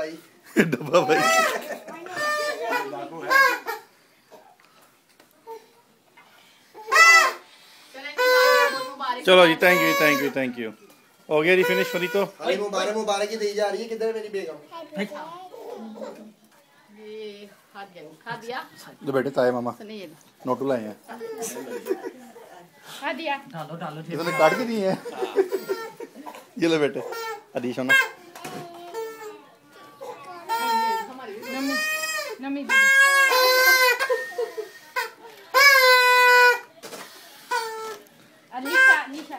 भाई। डब्बा भाई। चलो जी thank you thank you thank you हो गया जी फिनिश फरी तो अरे मुबारक मुबारक ही दी जा रही है। किधर मेरी बेगम? ये खा गया खा दिया दो बेटे ताए मामा। नोटू लाए हैं। खा दिया। डालो डालो इन्होंने काट के दिए हैं। ये लो बेटे। अदीश होना। めであ、ニシャ、ニシャ。